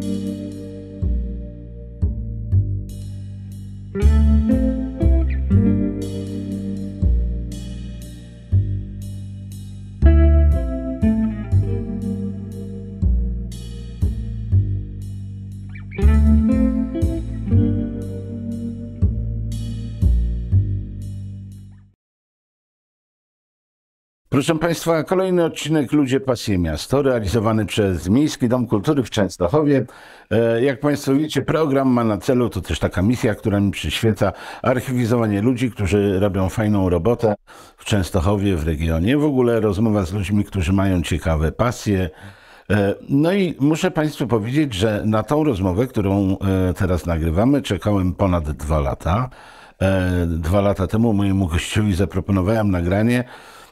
Thank you. Proszę Państwa, kolejny odcinek Ludzie Pasje Miasto, realizowany przez Miejski Dom Kultury w Częstochowie. E, Jak Państwo wiecie, program ma na celu, to też taka misja, która mi przyświeca, archiwizowanie ludzi, którzy robią fajną robotę w Częstochowie, w regionie. W ogóle rozmowa z ludźmi, którzy mają ciekawe pasje. E, No i muszę Państwu powiedzieć, że na tą rozmowę, którą e, teraz nagrywamy, czekałem ponad dwa lata. Dwa lata temu mojemu gościowi zaproponowałem nagranie.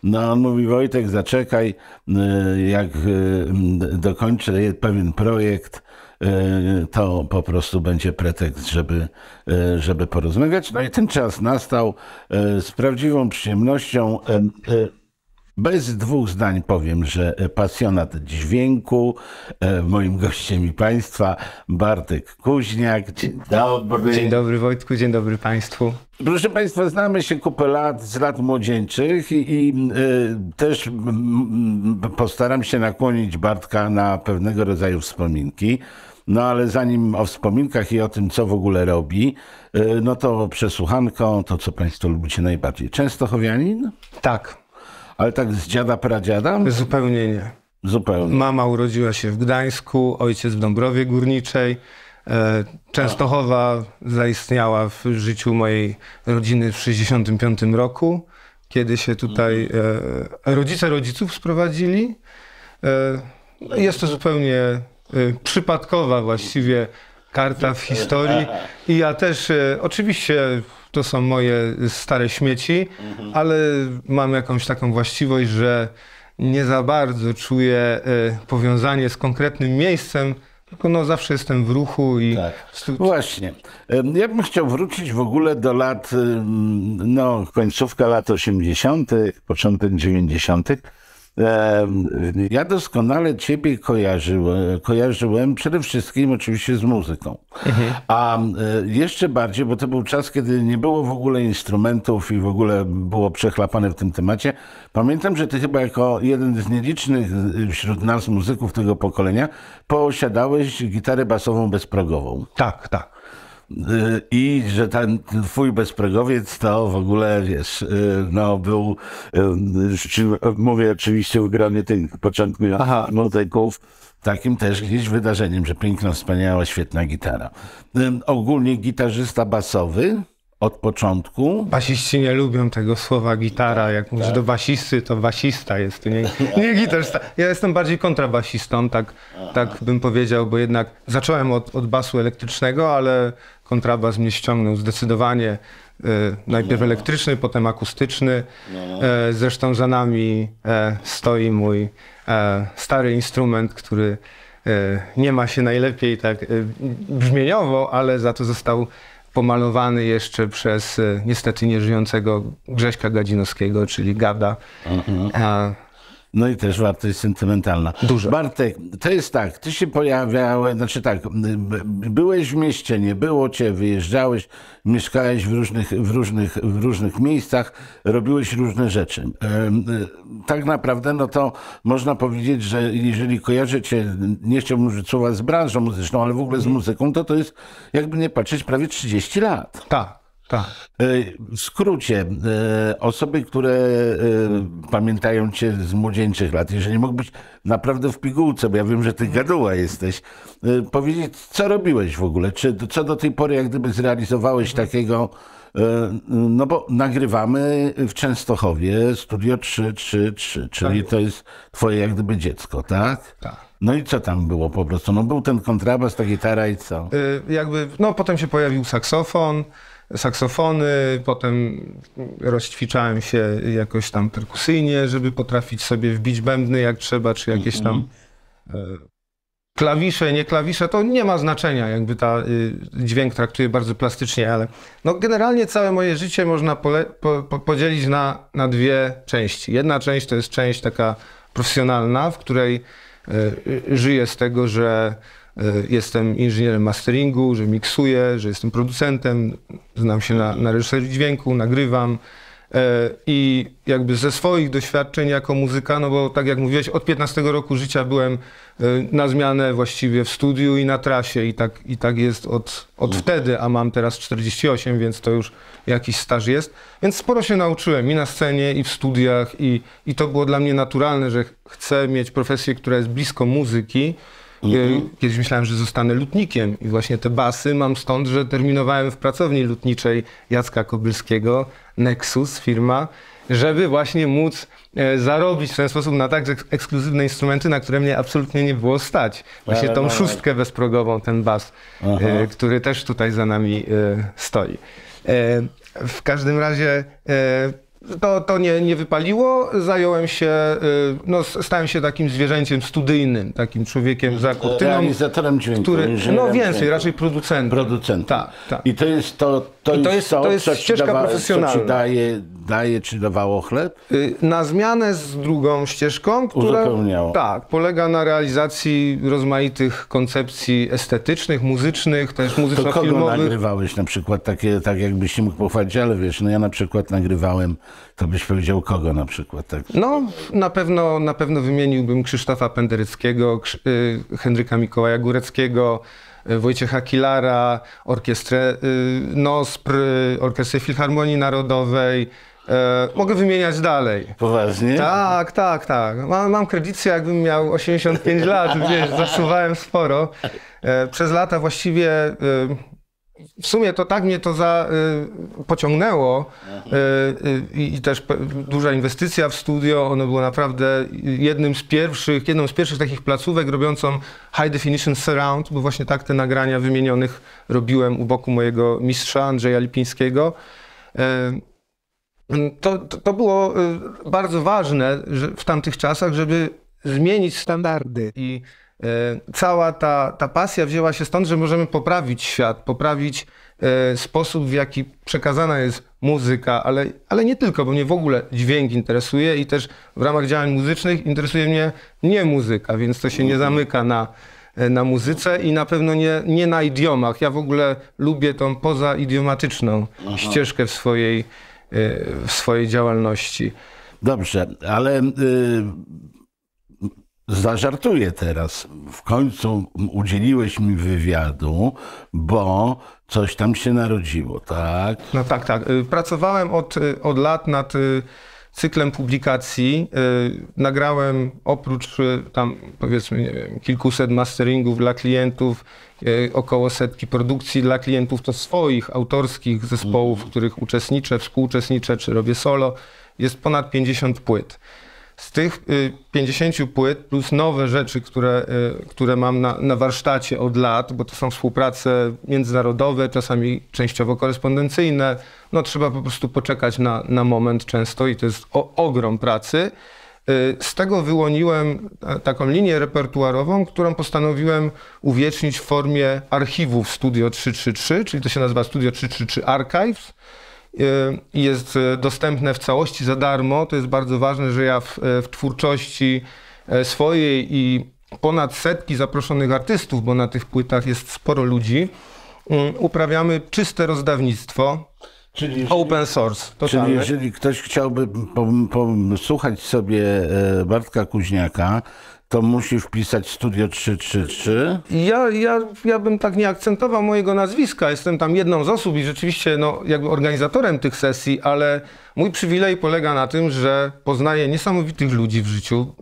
No on mówi, Wojtek, zaczekaj, e, jak m, dokończę pewien projekt, e, to po prostu będzie pretekst, żeby, żeby porozmawiać. No i ten czas nastał z prawdziwą przyjemnością. Bez dwóch zdań powiem, że pasjonat dźwięku, e, moim gościem i Państwa, Bartek Kuźniak. Dzień dobry. Dzień dobry Wojtku, dzień dobry Państwu. Proszę Państwa, znamy się kupę lat, z lat młodzieńczych i, i y, też postaram się nakłonić Bartka na pewnego rodzaju wspominki. No ale zanim o wspominkach i o tym, co w ogóle robi, y, no to przesłuchanką, to co Państwo lubicie najbardziej. Częstochowianin? Tak, Ale tak z dziada pradziada? zupełnie nie. Zupełnie. Mama urodziła się w Gdańsku, ojciec w Dąbrowie Górniczej. E, Częstochowa zaistniała w życiu mojej rodziny w 1965 roku, kiedy się tutaj e, rodzice rodziców sprowadzili. E, no jest to zupełnie przypadkowa właściwie karta w historii. I ja też, oczywiście to są moje stare śmieci, ale mam jakąś taką właściwość, że nie za bardzo czuję e, powiązanie z konkretnym miejscem, tylko no zawsze jestem w ruchu i Tak. Właśnie. Ja bym chciał wrócić w ogóle do lat, no, końcówka lat 80., początek 90. Ja doskonale Ciebie kojarzyłem, kojarzyłem przede wszystkim oczywiście z muzyką. A e, jeszcze bardziej, bo to był czas, kiedy nie było w ogóle instrumentów i w ogóle było przechlapane w tym temacie. Pamiętam, że Ty chyba jako jeden z nielicznych y, wśród nas muzyków tego pokolenia posiadałeś gitarę basową bezprogową. tak, tak. Y, I że ten twój bezprogowiec to w ogóle, wiesz, y, no był, y, czy- mówię oczywiście o gronie tych początków Aha. muzyków, takim też gdzieś wydarzeniem, że piękna, wspaniała, świetna gitara. Y, Ogólnie gitarzysta basowy od początku. Basiści nie lubią tego słowa gitara. Jak mówisz do basisty, to basista jest, to nie, nie gitarzysta. Ja jestem bardziej kontrabasistą, tak, tak bym powiedział, bo jednak zacząłem od, od basu elektrycznego, ale kontrabas mnie ściągnął zdecydowanie. E, najpierw elektryczny, potem akustyczny. E, zresztą za nami e, stoi mój e, stary instrument, który e, nie ma się najlepiej tak e, brzmieniowo, ale za to został pomalowany jeszcze przez e, niestety nieżyjącego Grześka Gadzinowskiego, czyli Gada. A, No i też wartość sentymentalna. Duża. Bartek, to jest tak, ty się pojawiałeś, znaczy tak, byłeś w mieście, nie było cię, wyjeżdżałeś, mieszkałeś w różnych, w różnych, w różnych miejscach, robiłeś różne rzeczy. Y, Tak naprawdę, no to można powiedzieć, że jeżeli kojarzę cię, nie chciałbym użyć słowa z branżą muzyczną, ale w ogóle z muzyką, to to jest, jakby nie patrzeć, prawie 30 lat. tak, tak. E, W skrócie, e, osoby, które e, pamiętają cię z młodzieńczych lat, jeżeli mógłbyś naprawdę w pigułce, bo ja wiem, że ty gaduła jesteś, powiedzieć, co robiłeś w ogóle, czy co do tej pory jak gdyby zrealizowałeś takiego, e, no bo nagrywamy w Częstochowie Studio 333, czyli to jest twoje jak gdyby dziecko, tak? Tak. No i co tam było po prostu? No był ten kontrabas, ta gitara i co? Jakby, no potem się pojawił saksofon, saksofony, potem rozćwiczałem się jakoś tam perkusyjnie, żeby potrafić sobie wbić bębny jak trzeba, czy jakieś tam e, klawisze, nie klawisze, to nie ma znaczenia, jakby ta y, dźwięk traktuję bardzo plastycznie, ale no generalnie całe moje życie można pole, po, po, podzielić na, na dwie części. Jedna część to jest część taka profesjonalna, w której y, y, żyję z tego, że jestem inżynierem masteringu, że miksuję, że jestem producentem, znam się na, na reżyserii dźwięku, nagrywam. E, I jakby ze swoich doświadczeń jako muzyka, no bo tak jak mówiłeś, od 15 roku życia byłem e, na zmianę właściwie w studiu i na trasie i tak, i tak jest od, od wtedy, a mam teraz 48, więc to już jakiś staż jest. Więc sporo się nauczyłem i na scenie, i w studiach i, i to było dla mnie naturalne, że chcę mieć profesję, która jest blisko muzyki, Mhm. Kiedyś myślałem, że zostanę lutnikiem i właśnie te basy mam stąd, że terminowałem w pracowni lutniczej Jacka Kobylskiego, Nexus firma, żeby właśnie móc e, zarobić w ten sposób na tak ekskluzywne instrumenty, na które mnie absolutnie nie było stać. Właśnie tą szóstkę bezprogową, ten bas, e, Aha. który też tutaj za nami e, stoi. W każdym razie to, to nie, nie wypaliło. Zająłem się, y, no, stałem się takim zwierzęciem studyjnym, takim człowiekiem za kurtyną. Realizatorem dźwięku. Który, no więcej, dźwięku. raczej producentem. Producentem. Tak, tak. I to jest to, to, I to jest, to, to jest ścieżka dawa, profesjonalna. Co daje, daje, czy dawało chleb? Y, na zmianę z drugą ścieżką, która tak, polega na realizacji rozmaitych koncepcji estetycznych, muzycznych, też muzyczno-filmowych. To kogo nagrywałeś na przykład, takie, tak jakbyś nie mógł pochwalić, ale wiesz, no ja na przykład nagrywałem to byś powiedział kogo na przykład? Tak? No, na pewno, na pewno wymieniłbym Krzysztofa Penderyckiego, y, Henryka Mikołaja Góreckiego, y, Wojciecha Kilara, Orkiestrę y, NOSPR, Orkiestrę Filharmonii Narodowej, E, mogę wymieniać dalej. Poważnie? Tak, tak, tak. Mam, mam kredycję, jakbym miał 85 lat, wiesz, zasuwałem sporo. E, przez lata właściwie e, w sumie to tak mnie to za, y, pociągnęło y, y, i też duża inwestycja w studio. Ono było naprawdę jednym z pierwszych, jedną z pierwszych takich placówek robiącą high definition surround, bo właśnie tak te nagrania wymienionych robiłem u boku mojego mistrza Andrzeja Lipińskiego. To, to, to było bardzo ważne że w tamtych czasach, żeby zmienić standardy i cała ta, ta pasja wzięła się stąd, że możemy poprawić świat, poprawić e, sposób, w jaki przekazana jest muzyka, ale, ale nie tylko, bo mnie w ogóle dźwięk interesuje i też w ramach działań muzycznych interesuje mnie nie muzyka, więc to się nie zamyka na, e, na muzyce i na pewno nie, nie na idiomach. Ja w ogóle lubię tą pozaidiomatyczną Aha. ścieżkę w swojej, w swojej działalności. Dobrze, ale y, zażartuję teraz. W końcu udzieliłeś mi wywiadu, bo coś tam się narodziło, tak? No tak, tak. Y, pracowałem od, y, od lat nad y, cyklem publikacji. Nagrałem oprócz tam powiedzmy nie wiem, kilkuset masteringów dla klientów, około setki produkcji dla klientów, to swoich autorskich zespołów, w których uczestniczę, współuczestniczę, czy robię solo. Jest ponad 50 płyt. Z tych 50 y, płyt plus nowe rzeczy, które, y, które mam na, na warsztacie od lat, bo to są współprace międzynarodowe, czasami częściowo korespondencyjne, no trzeba po prostu poczekać na, na moment często i to jest o, ogrom pracy. Y, z tego wyłoniłem taką linię repertuarową, którą postanowiłem uwiecznić w formie archiwów Studio 333, czyli to się nazywa Studio 333 Archives i jest e, dostępne w całości za darmo. To jest bardzo ważne, że ja w, e, w twórczości e, swojej i ponad setki zaproszonych artystów, bo na tych płytach jest sporo ludzi, uprawiamy czyste rozdawnictwo. Czyli open source. Czyli jeżeli ktoś chciałby posłuchać sobie Bartka Kuźniaka, to musi wpisać Studio 333. Ja, ja, ja bym tak nie akcentował mojego nazwiska. Jestem tam jedną z osób i rzeczywiście no, jakby organizatorem tych sesji, ale mój przywilej polega na tym, że poznaję niesamowitych ludzi w życiu,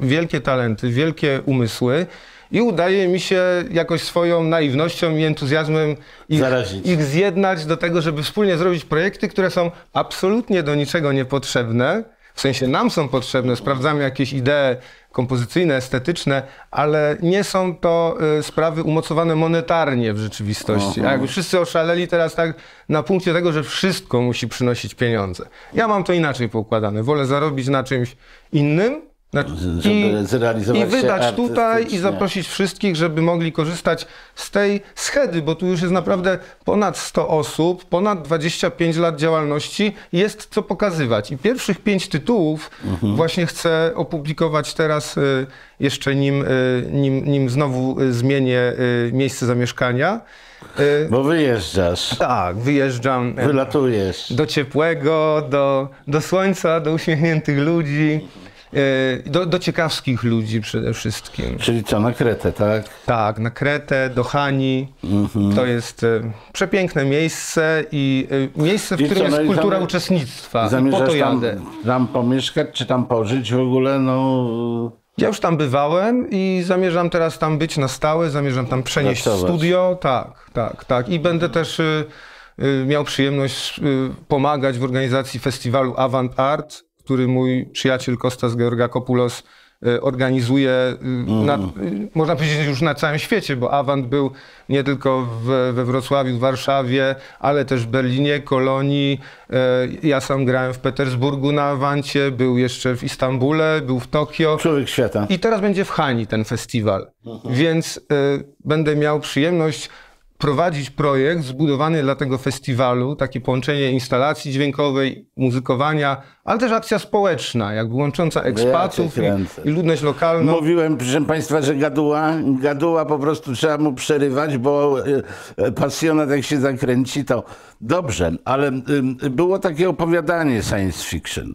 wielkie talenty, wielkie umysły i udaje mi się jakoś swoją naiwnością i entuzjazmem ich, ich, zjednać do tego, żeby wspólnie zrobić projekty, które są absolutnie do niczego niepotrzebne. W sensie nam są potrzebne, sprawdzamy jakieś idee kompozycyjne, estetyczne, ale nie są to y, sprawy umocowane monetarnie w rzeczywistości. A jakby wszyscy oszaleli teraz tak na punkcie tego, że wszystko musi przynosić pieniądze. Ja mam to inaczej poukładane. Wolę zarobić na czymś innym, Znaczy, żeby I, zrealizować I wydać tutaj i zaprosić wszystkich, żeby mogli korzystać z tej schedy, bo tu już jest naprawdę ponad 100 osób, ponad 25 lat działalności, jest co pokazywać. I pierwszych pięć tytułów Mhm. właśnie chcę opublikować teraz, y, jeszcze nim, y, nim, nim znowu y, zmienię miejsce zamieszkania. Bo wyjeżdżasz, Tak, wyjeżdżam wylatujesz. do ciepłego, do, do słońca, do uśmiechniętych ludzi, do, do ciekawskich ludzi przede wszystkim. Czyli co, na Kretę, tak? Tak, na Kretę, do Hani. Mhm. To jest y, przepiękne miejsce i y, miejsce, w I którym co, no jest kultura uczestnictwa. I po Zamierzasz to tam, jadę. tam pomieszkać, czy tam pożyć w ogóle? No, Ja już tam bywałem i zamierzam teraz tam być na stałe, zamierzam tam przenieść Pracować. studio. Tak, tak, tak. I będę też y, miał przyjemność y, pomagać w organizacji festiwalu Avant Art, który mój przyjaciel Kostas Georgakopoulos y, organizuje, y, na, y, można powiedzieć już na całym świecie, bo Avant był nie tylko w, we Wrocławiu, w Warszawie, ale też w Berlinie, Kolonii. Ja sam grałem w Petersburgu na Awancie, był jeszcze w Istambule, był w Tokio. człowiek świata. I teraz będzie w Hani ten festiwal, więc y, będę miał przyjemność prowadzić projekt zbudowany dla tego festiwalu, takie połączenie instalacji dźwiękowej, muzykowania, ale też akcja społeczna, jakby łącząca ekspatów cię kręcę. i, i ludność lokalną. Mówiłem, proszę Państwa, że gaduła, gaduła po prostu trzeba mu przerywać, bo e, e, pasjonat jak się zakręci, to dobrze, ale było takie opowiadanie science fiction,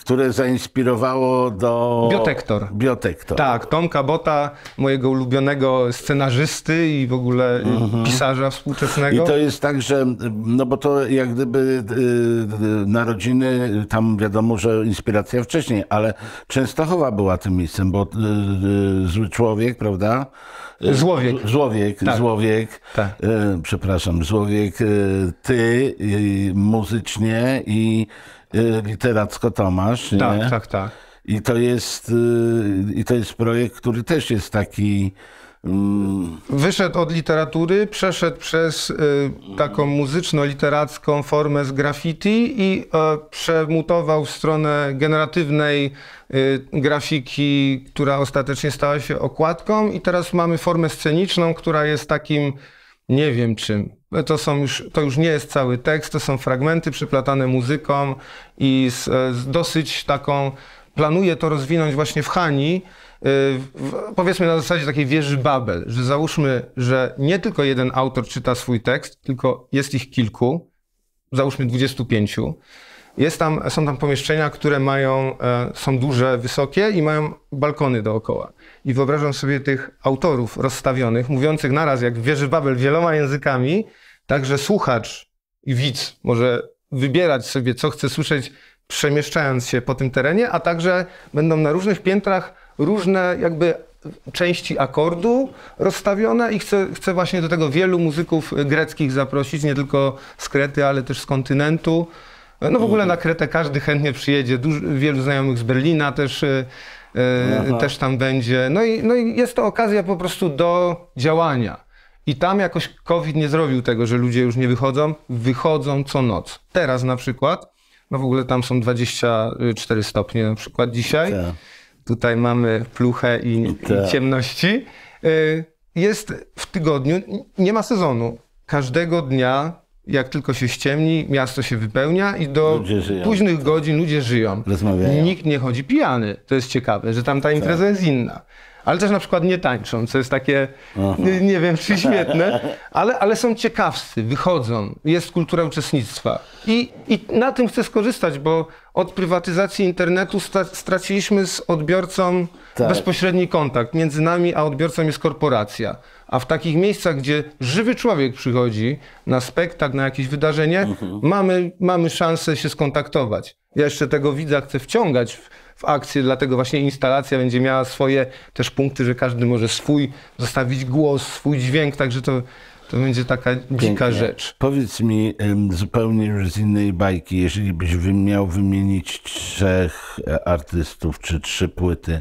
które zainspirowało do... Biotektor. Biotektor. Tak, Tomka Bota, mojego ulubionego scenarzysty i w ogóle y, pisarza współczesnego. I to jest tak, że no bo to jak gdyby y, y, narodziny, tam wiadomo, że inspiracja wcześniej, ale Częstochowa była tym miejscem, bo y, zły człowiek, prawda? Złowiek. Złowiek, Tak. Złowiek. Tak. Y, przepraszam, Złowiek, y, ty y, muzycznie i y, literacko Tomasz, nie? tak, tak, tak. I to jest, y, i to jest projekt, który też jest taki Wyszedł od literatury, przeszedł przez y, taką muzyczno-literacką formę z graffiti i y, przemutował w stronę generatywnej y, grafiki, która ostatecznie stała się okładką i teraz mamy formę sceniczną, która jest takim nie wiem czym. To, są już, to już nie jest cały tekst, to są fragmenty przyplatane muzyką i z, z dosyć taką, planuję to rozwinąć właśnie w Hani, powiedzmy na zasadzie takiej wieży Babel, że załóżmy, że nie tylko jeden autor czyta swój tekst, tylko jest ich kilku, załóżmy 25. Jest tam, są tam pomieszczenia, które mają, e, są duże, wysokie i mają balkony dookoła. I wyobrażam sobie tych autorów rozstawionych, mówiących naraz jak w wieży Babel wieloma językami, tak że słuchacz i widz może wybierać sobie, co chce słyszeć, przemieszczając się po tym terenie, a także będą na różnych piętrach różne jakby części akordu rozstawione i chcę, chcę właśnie do tego wielu muzyków greckich zaprosić, nie tylko z Krety, ale też z kontynentu. No w ogóle na Kretę każdy chętnie przyjedzie, Duż, wielu znajomych z Berlina też, e, e, też tam będzie. No i, no i jest to okazja po prostu do działania. I tam jakoś COVID nie zrobił tego, że ludzie już nie wychodzą, wychodzą co noc. Teraz na przykład, no w ogóle tam są 24 stopnie na przykład dzisiaj. Tak. Tutaj mamy pluchę i, i ciemności. Y, Jest w tygodniu, nie ma sezonu. Każdego dnia, jak tylko się ściemni, miasto się wypełnia i do późnych godzin ludzie żyją. Rozmawiają. Nikt nie chodzi pijany. To jest ciekawe, że tam ta impreza Tak. jest inna. Ale też na przykład nie tańczą, co jest takie, nie, nie wiem czy świetne, ale, ale są ciekawscy, wychodzą, jest kultura uczestnictwa. I, I na tym chcę skorzystać, bo od prywatyzacji internetu straciliśmy z odbiorcą Tak. bezpośredni kontakt. Między nami a odbiorcą jest korporacja. A w takich miejscach, gdzie żywy człowiek przychodzi na spektakl, na jakieś wydarzenie, Mhm. mamy, mamy szansę się skontaktować. Ja jeszcze tego widza chcę wciągać w, w akcję, dlatego właśnie instalacja będzie miała swoje też punkty, że każdy może swój zostawić głos, swój dźwięk, także to, to będzie taka dzika Pięknie. rzecz. Powiedz mi zupełnie już z innej bajki, jeżeli byś miał wymienić trzech e, artystów czy trzy płyty,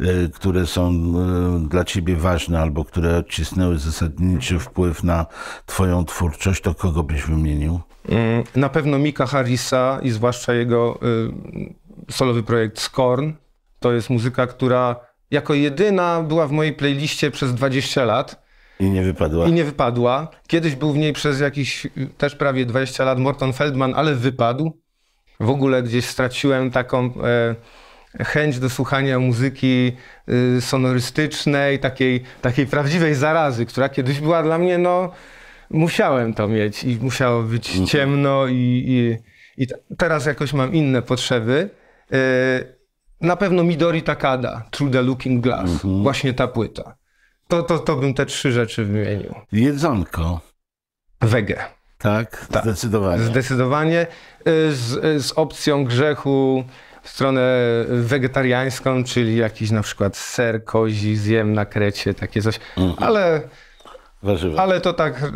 e, które są e, dla ciebie ważne albo które odcisnęły zasadniczy wpływ na twoją twórczość, to kogo byś wymienił? Mm, Na pewno Mika Harrisa i zwłaszcza jego solowy projekt Scorn. To jest muzyka, która jako jedyna była w mojej playliście przez 20 lat I nie wypadła. i nie wypadła. Kiedyś był w niej przez jakieś też prawie 20 lat Morton Feldman, ale wypadł. W ogóle gdzieś straciłem taką e, chęć do słuchania muzyki y, sonorystycznej, takiej, takiej prawdziwej zarazy, która kiedyś była dla mnie, no musiałem to mieć i musiało być ciemno i, i, i te- teraz jakoś mam inne potrzeby. E, na pewno Midori Takada, Through the Looking Glass, właśnie ta płyta. To, to, to bym te trzy rzeczy wymienił. Jedzonko, Wege. tak? Tak. Zdecydowanie. Zdecydowanie y, z, z opcją grzechu w stronę wegetariańską, czyli jakiś na przykład ser kozi zjem na krecie, takie coś. Ale, Warzywa. ale to tak,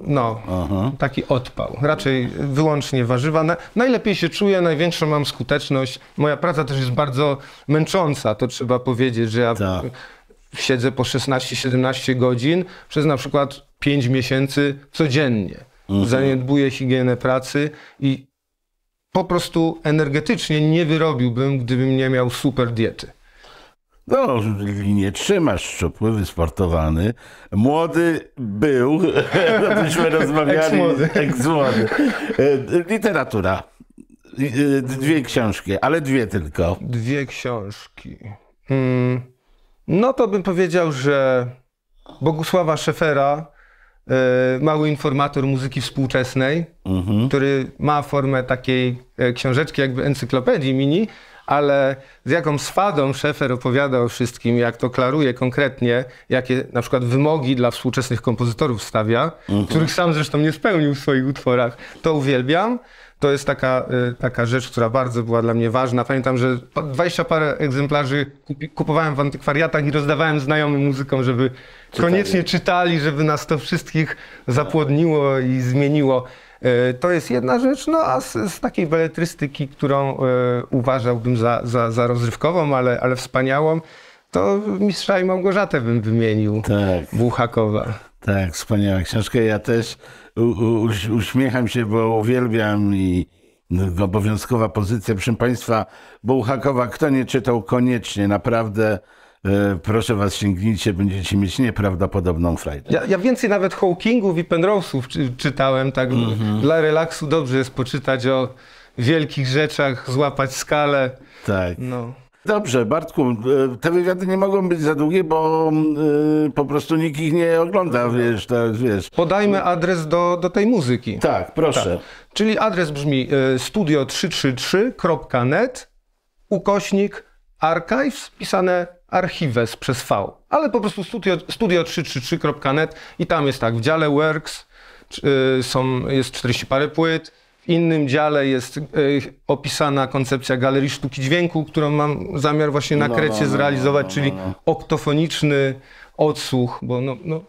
no, Aha. taki odpał. Raczej wyłącznie warzywa. Na, najlepiej się czuję, największą mam skuteczność. Moja praca też jest bardzo męcząca, to trzeba powiedzieć, że ja Tak. siedzę po 16-17 godzin przez na przykład 5 miesięcy codziennie. Zaniedbuję higienę pracy i po prostu energetycznie nie wyrobiłbym, gdybym nie miał super diety. No, linię trzymasz, szczupły, wysportowany. Młody był, no byśmy rozmawiali. Ex-młody. Ex-młody. E, Literatura. E, Dwie książki, ale dwie tylko. Dwie książki. Hmm. No to bym powiedział, że Bogusława Szefera, e, mały informator muzyki współczesnej, który ma formę takiej książeczki jakby encyklopedii mini, ale z jaką swadą Szefer opowiada o wszystkim, jak to klaruje konkretnie, jakie na przykład wymogi dla współczesnych kompozytorów stawia, których sam zresztą nie spełnił w swoich utworach, to uwielbiam. To jest taka, y, taka rzecz, która bardzo była dla mnie ważna. Pamiętam, że po 20 parę egzemplarzy kupowałem w antykwariatach i rozdawałem znajomym muzykom, żeby koniecznie czytali, żeby nas to wszystkich zapłodniło i zmieniło. Y, To jest jedna rzecz, no a z, z takiej beletrystyki, którą y, uważałbym za, za, za rozrywkową, ale, ale wspaniałą, to Mistrza i Małgorzatę bym wymienił. Tak. Buchakowa. Tak, wspaniała książka. Ja też u, u, uś- uśmiecham się, bo uwielbiam i no, obowiązkowa pozycja. Proszę Państwa, Bułhakowa, kto nie czytał, koniecznie, naprawdę e, proszę Was, sięgnijcie, będziecie mieć nieprawdopodobną frajdę. Ja, ja więcej nawet Hawkingów i Penrose'ów czy, czytałem, tak dla relaksu dobrze jest poczytać o wielkich rzeczach, złapać skalę. Tak. No. Dobrze, Bartku, e, te wywiady nie mogą być za długie, bo e, po prostu nikt ich nie ogląda, wiesz, tak, wiesz. Podajmy adres do, do tej muzyki. Tak, proszę. Czyli adres brzmi y, studio333.net ukośnik archives pisane archives przez V, ale po prostu studio, studio333.net i tam jest tak, w dziale works y, są, jest 40 parę płyt, w innym dziale jest y, opisana koncepcja galerii sztuki dźwięku, którą mam zamiar właśnie na No, Krecie no, no, zrealizować, czyli oktofoniczny odsłuch, bo no, no,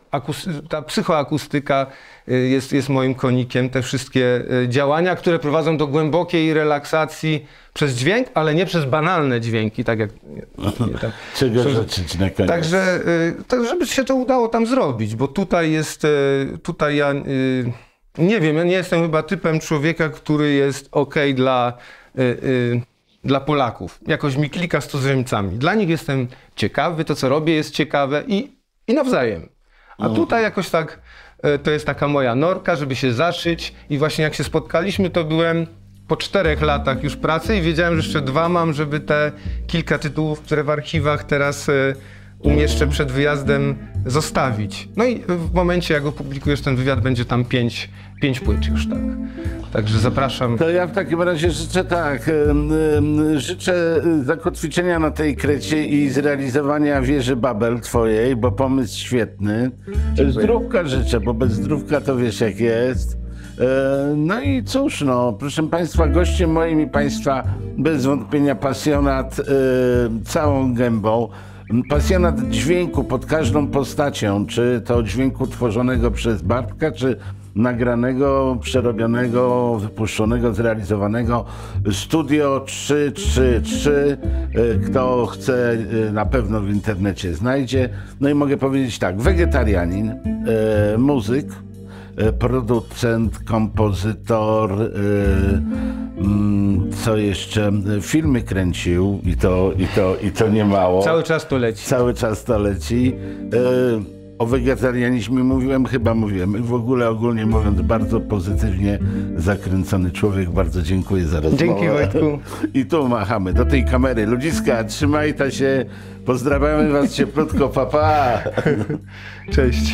ta psychoakustyka y, jest, jest moim konikiem. Te wszystkie y, działania, które prowadzą do głębokiej relaksacji przez dźwięk, ale nie przez banalne dźwięki, tak jak... Nie, tam. Czego życzyć na koniec? Także, y, tak, żeby się to udało tam zrobić, bo tutaj jest, tutaj ja nie wiem, ja nie jestem chyba typem człowieka, który jest ok dla, dla Polaków. Jakoś mi klika z cudzoziemcami. Dla nich jestem ciekawy, to co robię jest ciekawe i, i nawzajem. A tutaj jakoś tak, y, to jest taka moja norka, żeby się zaszyć i właśnie jak się spotkaliśmy, to byłem po czterech latach już pracy i wiedziałem, że jeszcze dwa mam, żeby te kilka tytułów, które w archiwach teraz y, umieszczę przed wyjazdem, zostawić. No i w momencie, jak opublikujesz ten wywiad, będzie tam pięć, pięć płyt już, tak. Także zapraszam. To ja w takim razie życzę tak, życzę y, zakotwiczenia na tej krecie i zrealizowania wieży Babel twojej, bo pomysł świetny. Zdrówka życzę, bo bez zdrówka to wiesz jak jest. E, No i cóż, no, proszę Państwa, gościem moim i Państwa bez wątpienia pasjonat e, całą gębą. Pasjonat dźwięku pod każdą postacią, czy to dźwięku tworzonego przez Bartka, czy nagranego, przerobionego, wypuszczonego, zrealizowanego. Studio 333. E, Kto chce, e, na pewno w internecie znajdzie. No i mogę powiedzieć tak, wegetarianin, e, muzyk, producent, kompozytor, e, mm, co jeszcze, E, filmy kręcił i to, i to, i to nie mało. Cały czas to leci. Cały czas to leci. O wegetarianizmie mówiłem, chyba mówiłem. W ogóle ogólnie mówiąc, bardzo pozytywnie zakręcony człowiek. Bardzo dziękuję za rozmowę. Dzięki, Wojtku. I tu machamy do tej kamery. Ludziska, trzymajcie się. Pozdrawiamy was cieplutko, papa. Pa. Cześć.